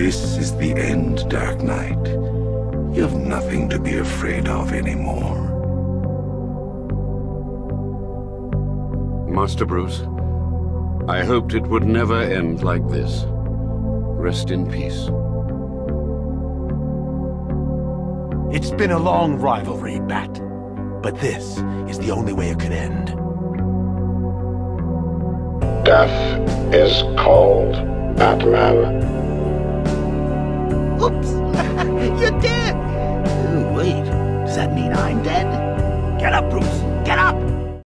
This is the end, Dark Knight. You have nothing to be afraid of anymore. Master Bruce, I hoped it would never end like this. Rest in peace. It's been a long rivalry, Bat. But this is the only way it could end. Death is called Batman. Oops! You're dead! Wait, does that mean I'm dead? Get up, Bruce! Get up!